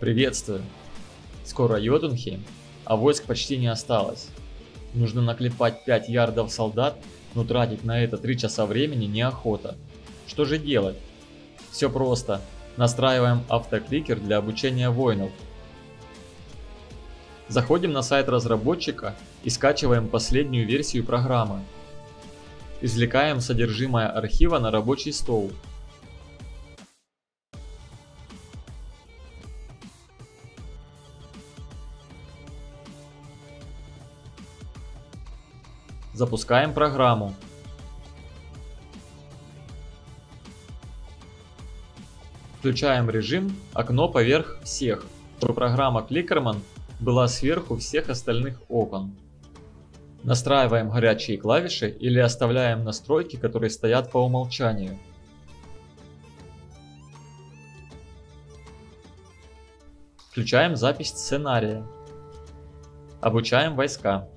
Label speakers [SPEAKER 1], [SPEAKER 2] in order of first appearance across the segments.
[SPEAKER 1] Приветствую. Скоро Йотунхейм, а войск почти не осталось. Нужно наклепать 5 ярдов солдат, но тратить на это 3 часа времени неохота. Что же делать? Все просто. Настраиваем автокликер для обучения воинов. Заходим на сайт разработчика и скачиваем последнюю версию программы. Извлекаем содержимое архива на рабочий стол. Запускаем программу. Включаем режим «Окно поверх всех», чтобы программа Clickerman была сверху всех остальных окон. Настраиваем горячие клавиши или оставляем настройки, которые стоят по умолчанию. Включаем запись сценария. Обучаем войска.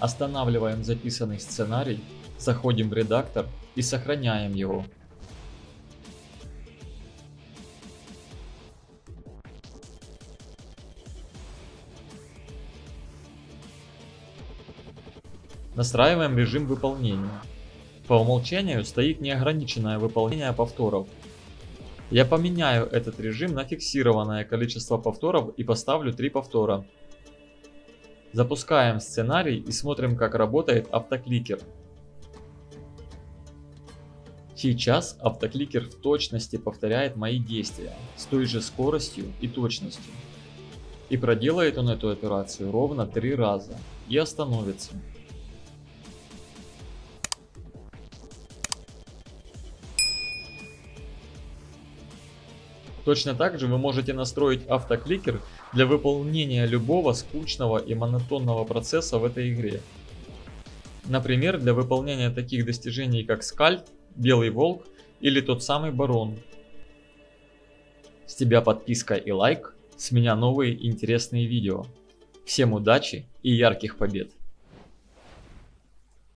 [SPEAKER 1] Останавливаем записанный сценарий, заходим в редактор и сохраняем его. Настраиваем режим выполнения. По умолчанию стоит неограниченное выполнение повторов. Я поменяю этот режим на фиксированное количество повторов и поставлю 3 повтора. Запускаем сценарий и смотрим, как работает автокликер. Сейчас автокликер в точности повторяет мои действия с той же скоростью и точностью. И проделает он эту операцию ровно три раза и остановится. Точно так же вы можете настроить автокликер для выполнения любого скучного и монотонного процесса в этой игре. Например, для выполнения таких достижений как скальд, белый волк или тот самый барон. С тебя подписка и лайк, с меня новые интересные видео. Всем удачи и ярких побед!